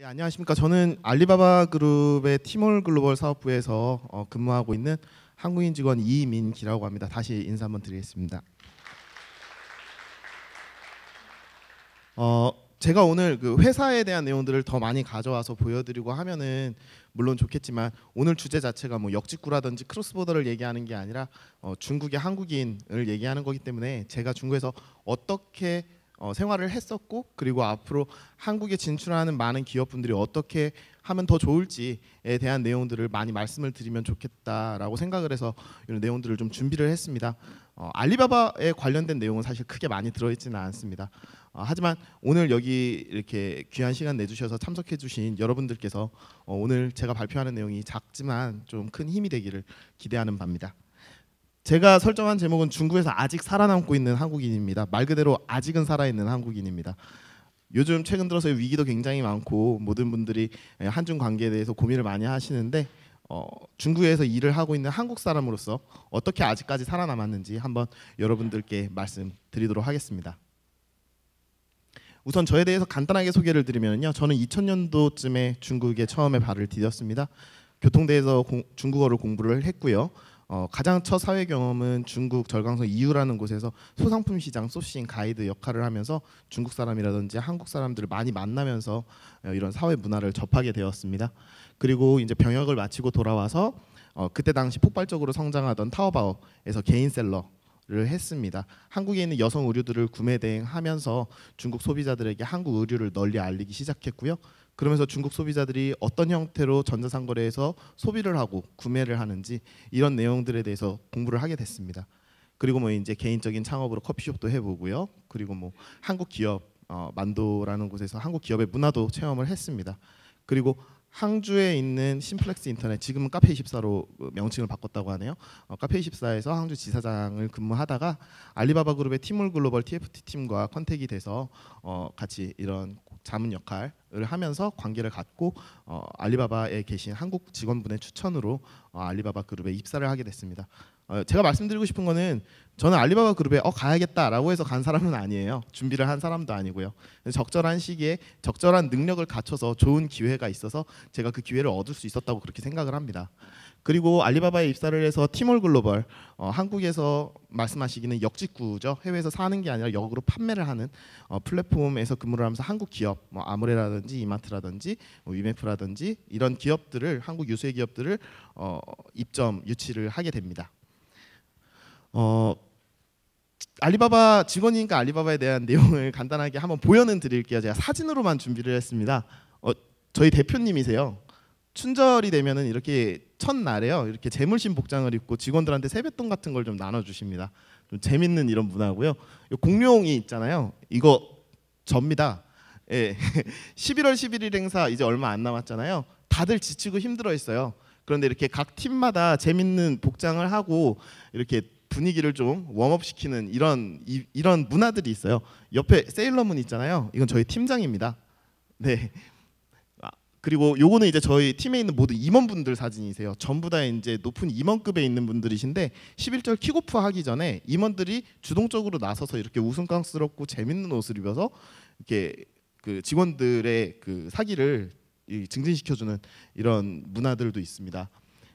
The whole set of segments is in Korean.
예, 안녕하십니까. 저는 알리바바 그룹의 티몰 글로벌 사업부에서 어, 근무하고 있는 한국인 직원 이민기라고 합니다. 다시 인사 한번 드리겠습니다. 어, 제가 오늘 그 회사에 대한 내용들을 더 많이 가져와서 보여드리고 하면은 물론 좋겠지만 오늘 주제 자체가 뭐 역직구라든지 크로스보더를 얘기하는 게 아니라 어, 중국의 한국인을 얘기하는 거기 때문에 제가 중국에서 어떻게 어, 생활을 했었고 그리고 앞으로 한국에 진출하는 많은 기업분들이 어떻게 하면 더 좋을지에 대한 내용들을 많이 말씀을 드리면 좋겠다라고 생각을 해서 이런 내용들을 좀 준비를 했습니다. 어, 알리바바에 관련된 내용은 사실 크게 많이 들어있지는 않습니다. 어, 하지만 오늘 여기 이렇게 귀한 시간 내주셔서 참석해주신 여러분들께서 어, 오늘 제가 발표하는 내용이 작지만 좀 큰 힘이 되기를 기대하는 바입니다. 제가 설정한 제목은 중국에서 아직 살아남고 있는 한국인입니다. 말 그대로 아직은 살아있는 한국인입니다. 요즘 최근 들어서 위기도 굉장히 많고 모든 분들이 한중 관계에 대해서 고민을 많이 하시는데 어, 중국에서 일을 하고 있는 한국 사람으로서 어떻게 아직까지 살아남았는지 한번 여러분들께 말씀드리도록 하겠습니다. 우선 저에 대해서 간단하게 소개를 드리면요. 저는 2000년도쯤에 중국에 처음에 발을 디뎠습니다. 교통대에서 공, 중국어를 공부를 했고요. 어, 가장 첫 사회 경험은 중국 절강성 이유라는 곳에서 소상품 시장 소싱 가이드 역할을 하면서 중국 사람이라든지 한국 사람들을 많이 만나면서 어, 이런 사회 문화를 접하게 되었습니다. 그리고 이제 병역을 마치고 돌아와서 어, 그때 당시 폭발적으로 성장하던 타오바오에서 개인 셀러 를 했습니다. 한국에 있는 여성 의류들을 구매 대행하면서 중국 소비자들에게 한국 의류를 널리 알리기 시작했고요. 그러면서 중국 소비자들이 어떤 형태로 전자상거래에서 소비를 하고 구매를 하는지 이런 내용들에 대해서 공부를 하게 됐습니다. 그리고 뭐 이제 개인적인 창업으로 커피숍도 해보고요. 그리고 뭐 한국 기업 어, 만도라는 곳에서 한국 기업의 문화도 체험을 했습니다. 그리고 항주에 있는 심플렉스 인터넷 지금은 카페 24로 명칭을 바꿨다고 하네요. 어, 카페 24에서 항주 지사장을 근무하다가 알리바바 그룹의 티몰 글로벌 TFT 팀과 컨택이 돼서 어, 같이 이런 자문 역할을 하면서 관계를 갖고 어, 알리바바에 계신 한국 직원분의 추천으로 어, 알리바바 그룹에 입사를 하게 됐습니다. 어, 제가 말씀드리고 싶은 거는 저는 알리바바 그룹에 어 가야겠다라고 해서 간 사람은 아니에요. 준비를 한 사람도 아니고요. 적절한 시기에 적절한 능력을 갖춰서 좋은 기회가 있어서 제가 그 기회를 얻을 수 있었다고 그렇게 생각을 합니다. 그리고 알리바바에 입사를 해서 티몰 글로벌 어, 한국에서 말씀하시기는 역직구죠 해외에서 사는 게 아니라 역으로 판매를 하는 어, 플랫폼에서 근무를 하면서 한국 기업 뭐 아모레라든지 이마트라든지 뭐 위메프라든지 이런 기업들을 한국 유수의 기업들을 어, 입점 유치를 하게 됩니다. 어, 알리바바 직원이니까 알리바바에 대한 내용을 간단하게 한번 보여는 드릴게요. 제가 사진으로만 준비를 했습니다. 어, 저희 대표님이세요. 춘절이 되면은 이렇게 첫날에요. 이렇게 재물신 복장을 입고 직원들한테 세뱃돈 같은 걸 좀 나눠 주십니다. 좀 재밌는 이런 문화고요. 공룡이 있잖아요. 이거 접니다. 예. 11월 11일 행사 이제 얼마 안 남았잖아요. 다들 지치고 힘들어 있어요. 그런데 이렇게 각 팀마다 재밌는 복장을 하고 이렇게 분위기를 좀 웜업 시키는 이런 이, 이런 문화들이 있어요. 옆에 세일러문 있잖아요. 이건 저희 팀장입니다. 네. 아, 그리고 요거는 이제 저희 팀에 있는 모든 임원분들 사진이세요. 전부 다 이제 높은 임원급에 있는 분들이신데 11절 킥오프 하기 전에 임원들이 주동적으로 나서서 이렇게 우스꽝스럽고 재밌는 옷을 입어서 이렇게 그 직원들의 그 사기를 증진시켜주는 이런 문화들도 있습니다.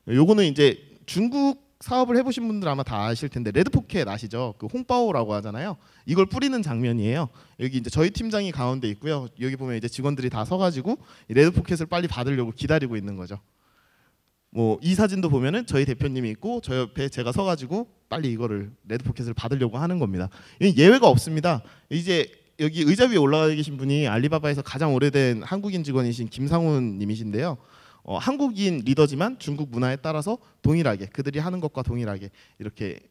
요거는 이제 중국 사업을 해보신 분들 아마 다 아실 텐데 red pocket 아시죠? 그 红包라고 하잖아요. 이걸 뿌리는 장면이에요. 여기 이제 저희 팀장이 가운데 있고요. 여기 보면 이제 직원들이 다 서가지고 red pocket을 빨리 받으려고 기다리고 있는 거죠. 뭐 이 사진도 보면은 저희 대표님이 있고 저 옆에 제가 서가지고 빨리 이거를 레드 포켓을 받으려고 하는 겁니다. 예외가 없습니다. 이제 여기 의자 위에 올라가 계신 분이 알리바바에서 가장 오래된 한국인 직원이신 김상훈 님이신데요. 어, 한국인 리더지만 중국 문화에 따라서 동일하게 그들이 하는 것과 동일하게 이렇게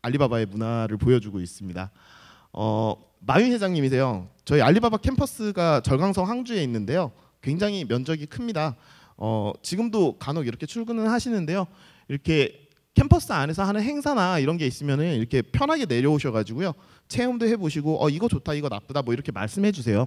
알리바바의 문화를 보여주고 있습니다. 어, 마윤 회장님이세요. 저희 알리바바 캠퍼스가 절강성 항주에 있는데요. 굉장히 면적이 큽니다. 어, 지금도 간혹 이렇게 출근을 하시는데요. 이렇게 캠퍼스 안에서 하는 행사나 이런 게 있으면 이렇게 편하게 내려오셔가지고요 체험도 해보시고 어 이거 좋다 이거 나쁘다 뭐 이렇게 말씀해 주세요.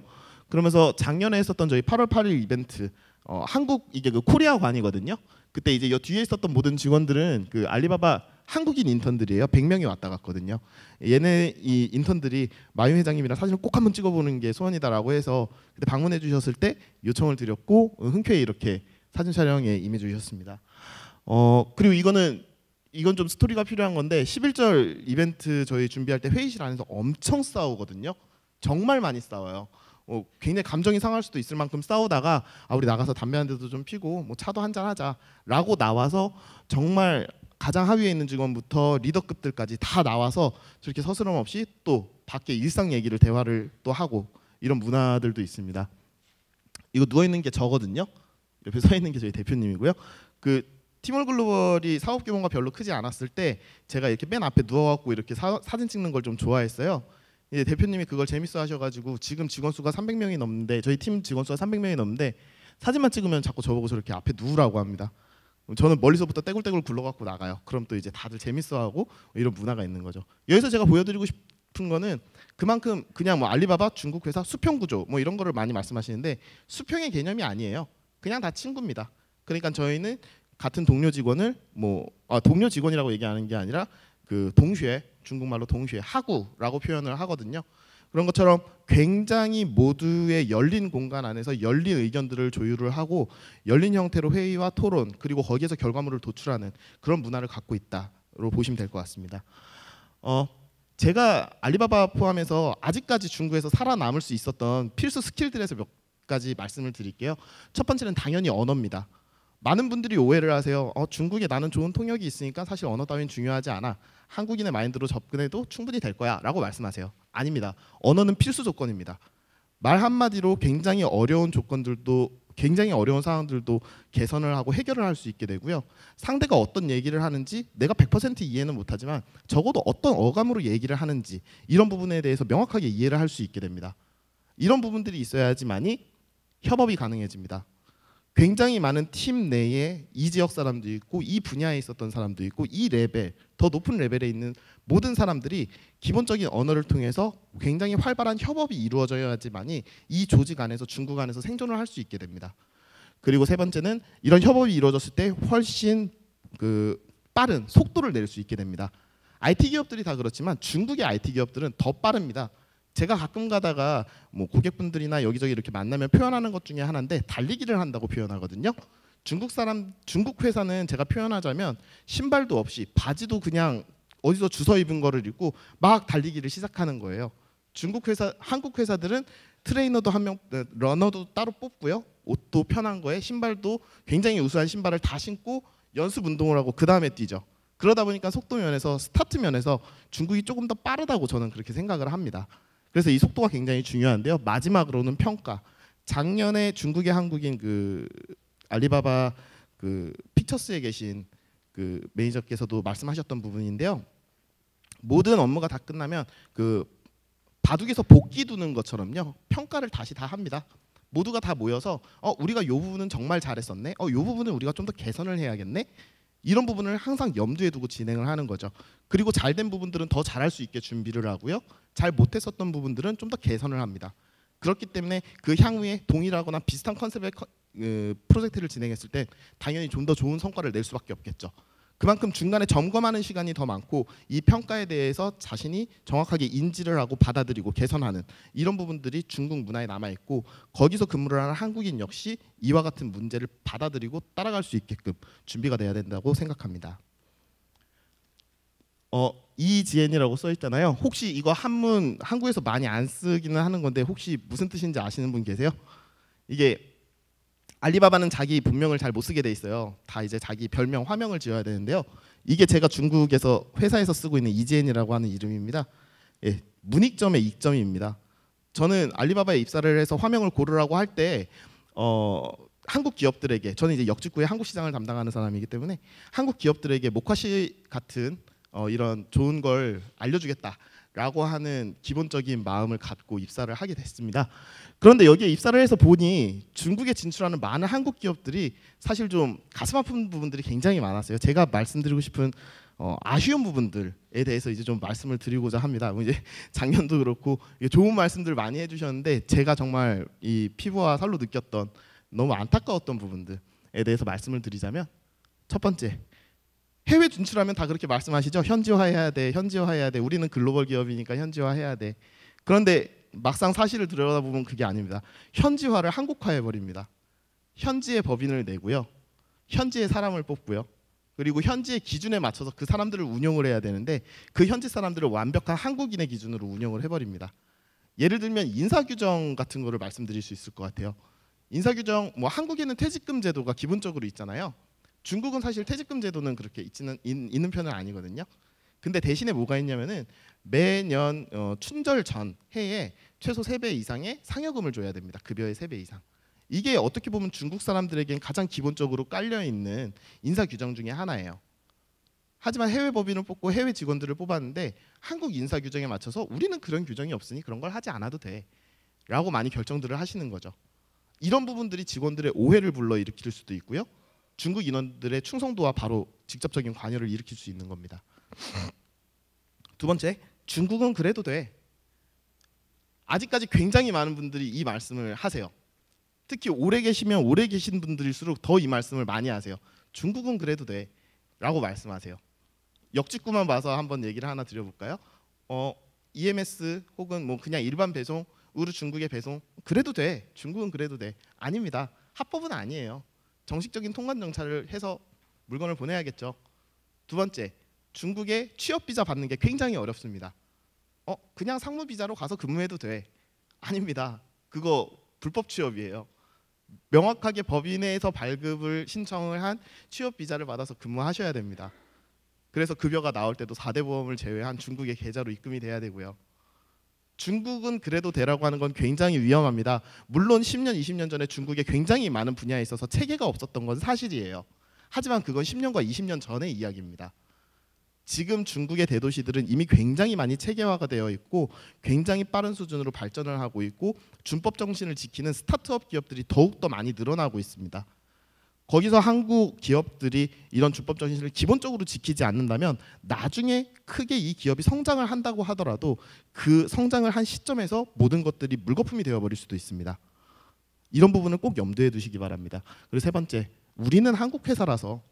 그러면서 작년에 했었던 저희 8월 8일 이벤트 어, 한국 이게 그 코리아관이거든요. 그때 이제 여 뒤에 있었던 모든 직원들은 그 알리바바 한국인 인턴들이에요. 100명이 왔다 갔거든요. 얘네 이 인턴들이 마유 회장님이랑 사진을 꼭 한번 찍어보는 게 소원이다라고 해서 그때 방문해 주셨을 때 요청을 드렸고 흔쾌히 이렇게 사진 촬영에 임해 주셨습니다. 어 그리고 이거는 이건 좀 스토리가 필요한 건데 11절 이벤트 저희 준비할 때 회의실 안에서 엄청 싸우거든요. 정말 많이 싸워요. 어, 굉장히 감정이 상할 수도 있을 만큼 싸우다가 아 우리 나가서 담배 한 대도 좀 피고 뭐 차도 한 잔 하자라고 나와서 정말 가장 하위에 있는 직원부터 리더급들까지 다 나와서 저렇게 서스럼 없이 또 밖에 일상 얘기를 대화를 또 하고 이런 문화들도 있습니다. 이거 누워 있는 게 저거든요. 옆에 서 있는 게 저희 대표님이고요. 그 티몰 글로벌이 사업 규모가 별로 크지 않았을 때 제가 이렇게 맨 앞에 누워갖고 이렇게 사, 사진 찍는 걸 좀 좋아했어요. 이제 대표님이 그걸 재밌어 하셔가지고 지금 직원 수가 300명이 넘는데 저희 팀 직원 수가 300명이 넘는데 사진만 찍으면 자꾸 저보고 저렇게 앞에 누우라고 합니다. 저는 멀리서부터 떼굴떼굴 굴러갖고 나가요. 그럼 또 이제 다들 재밌어하고 이런 문화가 있는 거죠. 여기서 제가 보여드리고 싶은 거는 그만큼 그냥 뭐 알리바바 중국 회사 수평 구조 뭐 이런 거를 많이 말씀하시는데 수평의 개념이 아니에요. 그냥 다 친구입니다. 그러니까 저희는 같은 동료 직원을 뭐 아, 동료 직원이라고 얘기하는 게 아니라 그 동쉐 중국말로 동쉐 하구라고 표현을 하거든요. 그런 것처럼 굉장히 모두의 열린 공간 안에서 열린 의견들을 조율을 하고 열린 형태로 회의와 토론 그리고 거기에서 결과물을 도출하는 그런 문화를 갖고 있다로 보시면 될 것 같습니다. 어, 제가 알리바바 포함해서 아직까지 중국에서 살아남을 수 있었던 필수 스킬들에서 몇 가지 말씀을 드릴게요. 첫 번째는 당연히 언어입니다. 많은 분들이 오해를 하세요. 어, 중국에 나는 좋은 통역이 있으니까 사실 언어 따윈 중요하지 않아. 한국인의 마인드로 접근해도 충분히 될 거야 라고 말씀하세요. 아닙니다. 언어는 필수 조건입니다. 말 한마디로 굉장히 어려운 조건들도 굉장히 어려운 상황들도 개선을 하고 해결을 할 수 있게 되고요. 상대가 어떤 얘기를 하는지 내가 100% 이해는 못하지만 적어도 어떤 어감으로 얘기를 하는지 이런 부분에 대해서 명확하게 이해를 할 수 있게 됩니다. 이런 부분들이 있어야지만이 협업이 가능해집니다. 굉장히 많은 팀 내에 이 지역 사람도 있고 이 분야에 있었던 사람도 있고 이 레벨 더 높은 레벨에 있는 모든 사람들이 기본적인 언어를 통해서 굉장히 활발한 협업이 이루어져야지만이 이 조직 안에서 중국 안에서 생존을 할 수 있게 됩니다. 그리고 세 번째는 이런 협업이 이루어졌을 때 훨씬 그 빠른 속도를 낼 수 있게 됩니다. IT 기업들이 다 그렇지만 중국의 IT 기업들은 더 빠릅니다. 제가 가끔 가다가 뭐 고객분들이나 여기저기 이렇게 만나면 표현하는 것 중에 하나인데 달리기를 한다고 표현하거든요. 중국 사람 중국 회사는 제가 표현하자면 신발도 없이 바지도 그냥 어디서 주워 입은 거를 입고 막 달리기를 시작하는 거예요. 중국 회사 한국 회사들은 트레이너도 한 명 러너도 따로 뽑고요. 옷도 편한 거에 신발도 굉장히 우수한 신발을 다 신고 연습 운동을 하고 그 다음에 뛰죠. 그러다 보니까 속도 면에서 스타트 면에서 중국이 조금 더 빠르다고 저는 그렇게 생각을 합니다. 그래서 이 속도가 굉장히 중요한데요. 마지막으로는 평가. 작년에 중국의 한국인 그 알리바바 그 픽처스에 계신 그 매니저께서도 말씀하셨던 부분인데요. 모든 업무가 다 끝나면 그 바둑에서 복귀 두는 것처럼요. 평가를 다시 다 합니다. 모두가 다 모여서 어 우리가 요 부분은 정말 잘했었네. 어요 부분은 우리가 좀 더 개선을 해야겠네. 이런 부분을 항상 염두에 두고 진행을 하는 거죠. 그리고 잘 된 부분들은 더 잘할 수 있게 준비를 하고요. 잘 못했었던 부분들은 좀 더 개선을 합니다. 그렇기 때문에 그 향후에 동일하거나 비슷한 컨셉의 커, 그, 프로젝트를 진행했을 때 당연히 좀 더 좋은 성과를 낼 수밖에 없겠죠. 그만큼 중간에 점검하는 시간이 더 많고 이 평가에 대해서 자신이 정확하게 인지를 하고 받아들이고 개선하는 이런 부분들이 중국 문화에 남아 있고 거기서 근무를 하는 한국인 역시 이와 같은 문제를 받아들이고 따라갈 수 있게끔 준비가 돼야 된다고 생각합니다. 어, EGN이라고 써 있잖아요. 혹시 이거 한문 한국에서 많이 안 쓰기는 하는 건데 혹시 무슨 뜻인지 아시는 분 계세요? 이게 알리바바는 자기 본명을 잘 못 쓰게 돼 있어요. 다 이제 자기 별명 화명을 지어야 되는데요. 이게 제가 중국에서 회사에서 쓰고 있는 이지엔이라고 하는 이름입니다. 예, 문익점의 익점입니다. 저는 알리바바에 입사를 해서 화명을 고르라고 할 때 어, 한국 기업들에게 저는 이제 역직구의 한국 시장을 담당하는 사람이기 때문에 한국 기업들에게 모카시 같은 어, 이런 좋은 걸 알려주겠다. 라고 하는 기본적인 마음을 갖고 입사를 하게 됐습니다. 그런데 여기에 입사를 해서 보니 중국에 진출하는 많은 한국 기업들이 사실 좀 가슴 아픈 부분들이 굉장히 많았어요. 제가 말씀드리고 싶은 어, 아쉬운 부분들에 대해서 이제 좀 말씀을 드리고자 합니다. 뭐 이제 작년도 그렇고 좋은 말씀들 많이 해주셨는데 제가 정말 이 피부와 살로 느꼈던 너무 안타까웠던 부분들에 대해서 말씀을 드리자면 첫 번째 해외 진출하면 다 그렇게 말씀하시죠. 현지화해야 돼. 현지화해야 돼. 우리는 글로벌 기업이니까 현지화해야 돼. 그런데 막상 사실을 들여다보면 그게 아닙니다. 현지화를 한국화해 버립니다. 현지의 법인을 내고요. 현지의 사람을 뽑고요. 그리고 현지의 기준에 맞춰서 그 사람들을 운영을 해야 되는데 그 현지 사람들을 완벽한 한국인의 기준으로 운영을 해버립니다. 예를 들면 인사 규정 같은 거를 말씀드릴 수 있을 것 같아요. 인사 규정 뭐 한국에는 퇴직금 제도가 기본적으로 있잖아요. 중국은 사실 퇴직금 제도는 그렇게 있지는 있는 편은 아니거든요. 근데 대신에 뭐가 있냐면은 매년 어, 춘절 전 해에 최소 3배 이상의 상여금을 줘야 됩니다. 급여의 3배 이상. 이게 어떻게 보면 중국 사람들에겐 가장 기본적으로 깔려 있는 인사 규정 중에 하나예요. 하지만 해외 법인을 뽑고 해외 직원들을 뽑았는데 한국 인사 규정에 맞춰서 우리는 그런 규정이 없으니 그런 걸 하지 않아도 돼라고 많이 결정들을 하시는 거죠. 이런 부분들이 직원들의 오해를 불러 일으킬 수도 있고요. 중국 인원들의 충성도와 바로 직접적인 관여를 일으킬 수 있는 겁니다. 두 번째, 중국은 그래도 돼. 아직까지 굉장히 많은 분들이 이 말씀을 하세요. 특히 오래 계시면 오래 계신 분들일수록 더 이 말씀을 많이 하세요. 중국은 그래도 돼 라고 말씀하세요. 역직구만 봐서 한번 얘기를 하나 드려볼까요? 어, EMS 혹은 뭐 그냥 일반 배송, 우르 중국의 배송 그래도 돼. 중국은 그래도 돼. 아닙니다. 합법은 아니에요. 정식적인 통관 정찰을 해서 물건을 보내야겠죠. 두 번째, 중국의 취업 비자 받는 게 굉장히 어렵습니다. 어, 그냥 상무 비자로 가서 근무해도 돼. 아닙니다. 그거 불법 취업이에요. 명확하게 법인에서 발급을 신청을 한 취업 비자를 받아서 근무하셔야 됩니다. 그래서 급여가 나올 때도 4대 보험을 제외한 중국의 계좌로 입금이 돼야 되고요. 중국은 그래도 되라고 하는 건 굉장히 위험합니다. 물론 10년, 20년 전에 중국에 굉장히 많은 분야에 있어서 체계가 없었던 건 사실이에요. 하지만 그건 10년과 20년 전의 이야기입니다. 지금 중국의 대도시들은 이미 굉장히 많이 체계화가 되어 있고 굉장히 빠른 수준으로 발전을 하고 있고 준법 정신을 지키는 스타트업 기업들이 더욱 더 많이 늘어나고 있습니다. 거기서 한국 기업들이 이런 준법 정신을 기본적으로 지키지 않는다면 나중에 크게 이 기업이 성장을 한다고 하더라도 그 성장을 한 시점에서 모든 것들이 물거품이 되어버릴 수도 있습니다. 이런 부분을 꼭 염두에 두시기 바랍니다. 그리고 세 번째, 우리는 한국 회사라서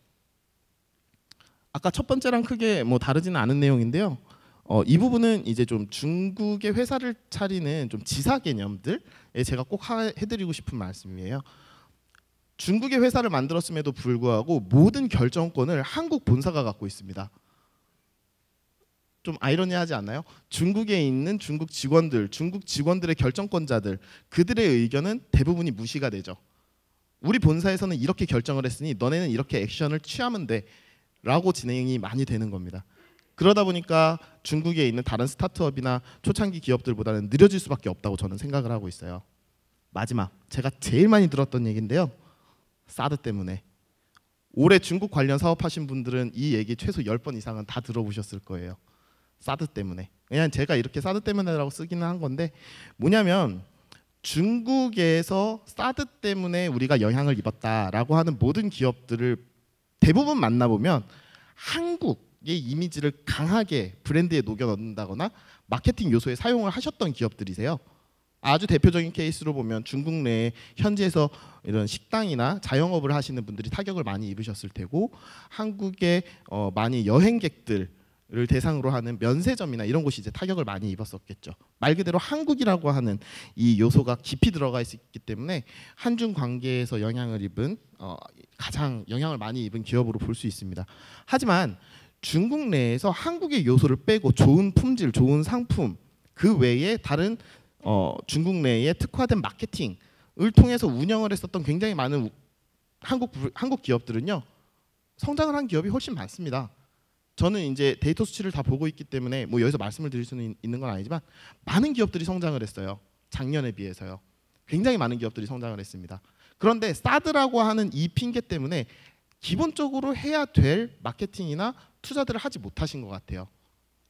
아까 첫 번째랑 크게 뭐 다르지는 않은 내용인데요. 어, 이 부분은 이제 좀 중국의 회사를 차리는 좀 지사 개념들에 제가 꼭 하, 해드리고 싶은 말씀이에요. 중국의 회사를 만들었음에도 불구하고 모든 결정권을 한국 본사가 갖고 있습니다. 좀 아이러니하지 않나요? 중국에 있는 중국 직원들, 중국 직원들의 결정권자들, 그들의 의견은 대부분이 무시가 되죠. 우리 본사에서는 이렇게 결정을 했으니 너네는 이렇게 액션을 취하면 돼. 라고 진행이 많이 되는 겁니다. 그러다 보니까 중국에 있는 다른 스타트업이나 초창기 기업들보다는 느려질 수밖에 없다고 저는 생각을 하고 있어요. 마지막 제가 제일 많이 들었던 얘기인데요. 사드 때문에 올해 중국 관련 사업하신 분들은 이 얘기 최소 10번 이상은 다 들어보셨을 거예요. 사드 때문에. 그냥 제가 이렇게 사드 때문에라고 쓰기는 한 건데 뭐냐면 중국에서 사드 때문에 우리가 영향을 입었다라고 하는 모든 기업들을 대부분 만나보면 한국의 이미지를 강하게 브랜드에 녹여 넣는다거나 마케팅 요소에 사용을 하셨던 기업들이세요. 아주 대표적인 케이스로 보면 중국 내 현지에서 이런 식당이나 자영업을 하시는 분들이 타격을 많이 입으셨을 테고 한국의 어, 많이 여행객들 을 대상으로 하는 면세점이나 이런 곳이 이제 타격을 많이 입었었겠죠. 말 그대로 한국이라고 하는 이 요소가 깊이 들어가 있기 때문에 한중 관계에서 영향을 입은 어, 가장 영향을 많이 입은 기업으로 볼 수 있습니다. 하지만 중국 내에서 한국의 요소를 빼고 좋은 품질, 좋은 상품 그 외에 다른 어, 중국 내에 특화된 마케팅을 통해서 운영을 했었던 굉장히 많은 한국 한국 기업들은요 성장을 한 기업이 훨씬 많습니다. 저는 이제 데이터 수치를 다 보고 있기 때문에 뭐 여기서 말씀을 드릴 수는 있는 건 아니지만 많은 기업들이 성장을 했어요. 작년에 비해서요. 굉장히 많은 기업들이 성장을 했습니다. 그런데 사드라고 하는 이 핑계 때문에 기본적으로 해야 될 마케팅이나 투자들을 하지 못하신 것 같아요.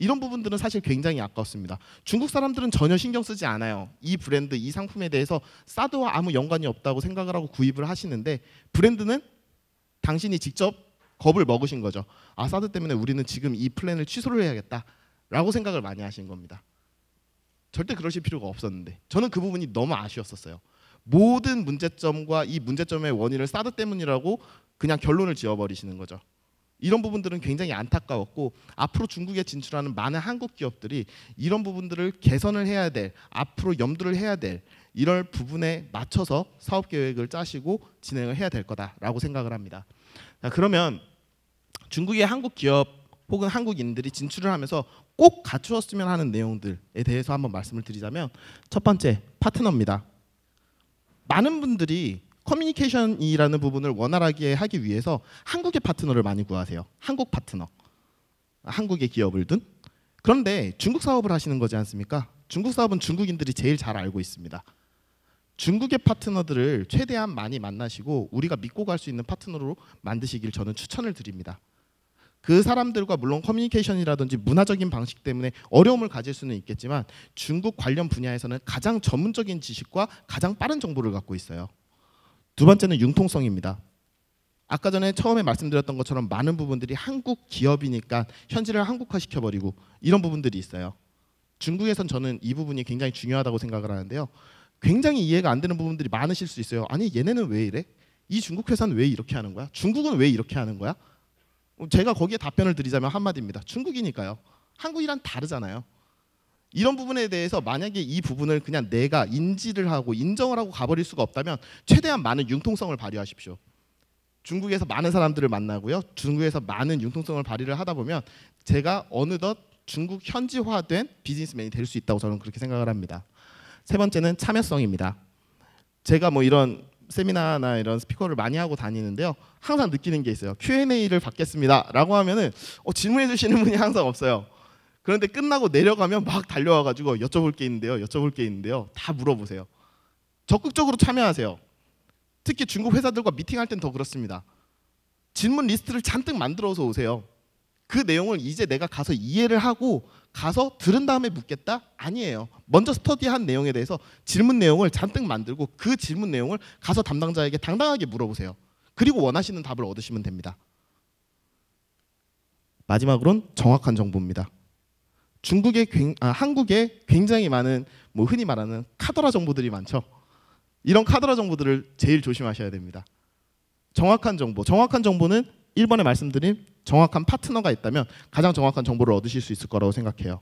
이런 부분들은 사실 굉장히 아깝습니다. 중국 사람들은 전혀 신경 쓰지 않아요. 이 브랜드, 이 상품에 대해서 사드와 아무 연관이 없다고 생각을 하고 구입을 하시는데 브랜드는 당신이 직접 겁을 먹으신 거죠. 아 사드 때문에 우리는 지금 이 플랜을 취소를 해야겠다라고 생각을 많이 하신 겁니다. 절대 그러실 필요가 없었는데 저는 그 부분이 너무 아쉬웠었어요. 모든 문제점과 이 문제점의 원인을 사드 때문이라고 그냥 결론을 지어버리시는 거죠. 이런 부분들은 굉장히 안타까웠고 앞으로 중국에 진출하는 많은 한국 기업들이 이런 부분들을 개선을 해야 될 앞으로 염두를 해야 될 이럴 부분에 맞춰서 사업 계획을 짜시고 진행을 해야 될 거다라고 생각을 합니다. 자, 그러면 중국의 한국 기업 혹은 한국인들이 진출을 하면서 꼭 갖추었으면 하는 내용들에 대해서 한번 말씀을 드리자면 첫 번째 파트너입니다. 많은 분들이 커뮤니케이션이라는 부분을 원활하게 하기 위해서 한국의 파트너를 많이 구하세요. 한국 파트너. 한국의 기업을 둔. 그런데 중국 사업을 하시는 거지 않습니까? 중국 사업은 중국인들이 제일 잘 알고 있습니다. 중국의 파트너들을 최대한 많이 만나시고 우리가 믿고 갈 수 있는 파트너로 만드시길 저는 추천을 드립니다. 그 사람들과 물론 커뮤니케이션이라든지 문화적인 방식 때문에 어려움을 가질 수는 있겠지만 중국 관련 분야에서는 가장 전문적인 지식과 가장 빠른 정보를 갖고 있어요. 두 번째는 융통성입니다. 아까 전에 처음에 말씀드렸던 것처럼 많은 부분들이 한국 기업이니까 현지를 한국화 시켜버리고 이런 부분들이 있어요. 중국에선 저는 이 부분이 굉장히 중요하다고 생각을 하는데요. 굉장히 이해가 안 되는 부분들이 많으실 수 있어요. 아니 얘네는 왜 이래? 이 중국 회사는 왜 이렇게 하는 거야? 중국은 왜 이렇게 하는 거야? 제가 거기에 답변을 드리자면 한마디입니다. 중국이니까요. 한국이랑 다르잖아요. 이런 부분에 대해서 만약에 이 부분을 그냥 내가 인지를 하고 인정을 하고 가버릴 수가 없다면 최대한 많은 융통성을 발휘하십시오. 중국에서 많은 사람들을 만나고요. 중국에서 많은 융통성을 발휘를 하다 보면 제가 어느덧 중국 현지화된 비즈니스맨이 될 수 있다고 저는 그렇게 생각을 합니다. 세 번째는 참여성입니다. 제가 뭐 이런 세미나나 이런 스피커를 많이 하고 다니는데요. 항상 느끼는 게 있어요. Q&A를 받겠습니다라고 하면은 어, 질문해 주시는 분이 항상 없어요. 그런데 끝나고 내려가면 막 달려와 가지고 여쭤볼 게 있는데요. 여쭤볼 게 있는데요. 다 물어보세요. 적극적으로 참여하세요. 특히 중국 회사들과 미팅할 땐 더 그렇습니다. 질문 리스트를 잔뜩 만들어서 오세요. 그 내용을 이제 내가 가서 이해를 하고 가서 들은 다음에 묻겠다? 아니에요. 먼저 스터디한 내용에 대해서 질문 내용을 잔뜩 만들고 그 질문 내용을 가서 담당자에게 당당하게 물어보세요. 그리고 원하시는 답을 얻으시면 됩니다. 마지막으로는 정확한 정보입니다. 중국에 아, 한국에 굉장히 많은 뭐 흔히 말하는 카더라 정보들이 많죠. 이런 카더라 정보들을 제일 조심하셔야 됩니다. 정확한 정보, 정확한 정보는 1번에 말씀드린 정확한 파트너가 있다면 가장 정확한 정보를 얻으실 수 있을 거라고 생각해요.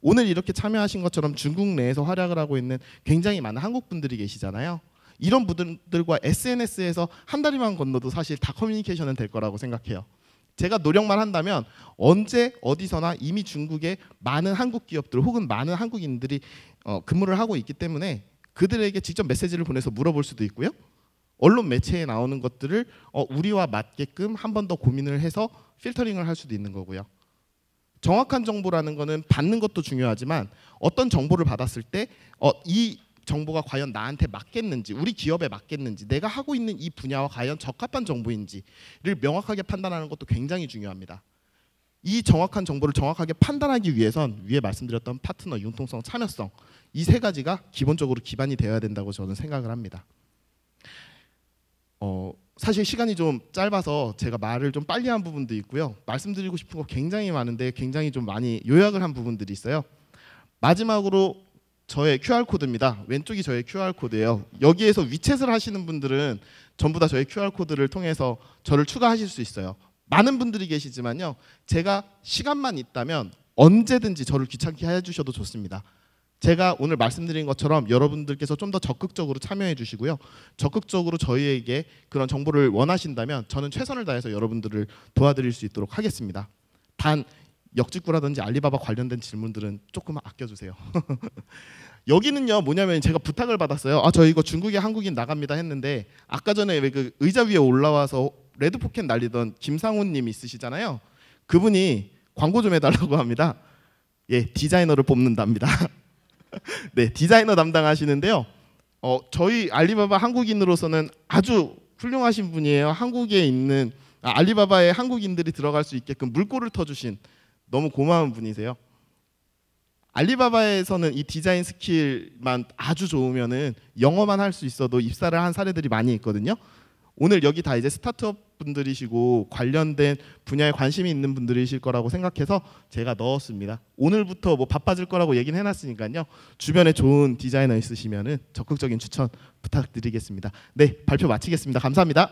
오늘 이렇게 참여하신 것처럼 중국 내에서 활약을 하고 있는 굉장히 많은 한국 분들이 계시잖아요. 이런 분들과 SNS에서 한 다리만 건너도 사실 다 커뮤니케이션은 될 거라고 생각해요. 제가 노력만 한다면 언제 어디서나 이미 중국에 많은 한국 기업들 혹은 많은 한국인들이 어, 근무를 하고 있기 때문에 그들에게 직접 메시지를 보내서 물어볼 수도 있고요. 언론 매체에 나오는 것들을 어, 우리와 맞게끔 한 번 더 고민을 해서 필터링을 할 수도 있는 거고요. 정확한 정보라는 거는 받는 것도 중요하지만 어떤 정보를 받았을 때이 어, 정보가 과연 나한테 맞겠는지 우리 기업에 맞겠는지 내가 하고 있는 이 분야와 과연 적합한 정보인지를 명확하게 판단하는 것도 굉장히 중요합니다. 이 정확한 정보를 정확하게 판단하기 위해선 위에 말씀드렸던 파트너, 융통성, 참여성 이 세 가지가 기본적으로 기반이 되어야 된다고 저는 생각을 합니다. 어, 사실 시간이 좀 짧아서 제가 말을 좀 빨리 한 부분도 있고요. 말씀드리고 싶은 거 굉장히 많은데 굉장히 좀 많이 요약을 한 부분들이 있어요. 마지막으로 저의 QR 코드입니다. 왼쪽이 저의 QR 코드예요. 여기에서 위챗을 하시는 분들은 전부 다 저의 QR 코드를 통해서 저를 추가하실 수 있어요. 많은 분들이 계시지만요. 제가 시간만 있다면 언제든지 저를 귀찮게 해 주셔도 좋습니다. 제가 오늘 말씀드린 것처럼 여러분들께서 좀 더 적극적으로 참여해 주시고요. 적극적으로 저희에게 그런 정보를 원하신다면 저는 최선을 다해서 여러분들을 도와드릴 수 있도록 하겠습니다. 단 역직구라든지 알리바바 관련된 질문들은 조금 아껴주세요. 여기는요 뭐냐면 제가 부탁을 받았어요. 아 저 이거 중국에 한국인 나갑니다 했는데 아까 전에 왜 그 의자 위에 올라와서 red pocket 날리던 김상훈님 있으시잖아요. 그분이 광고 좀 해달라고 합니다. 예 디자이너를 뽑는답니다. 네, 디자이너 담당하시는데요. 어, 저희 알리바바 한국인으로서는 아주 훌륭하신 분이에요. 한국에 있는 아, 알리바바의 한국인들이 들어갈 수 있게끔 물꼬를 터주신 너무 고마운 분이세요. 알리바바에서는 이 디자인 스킬만 아주 좋으면은 영어만 할 수 있어도 입사를 한 사례들이 많이 있거든요. 오늘 여기 다 이제 스타트업 분들이시고 관련된 분야에 관심이 있는 분들이실 거라고 생각해서 제가 넣었습니다. 오늘부터 뭐 바빠질 거라고 얘기는 해놨으니까요. 주변에 좋은 디자이너 있으시면은 적극적인 추천 부탁드리겠습니다. 네 발표 마치겠습니다. 감사합니다.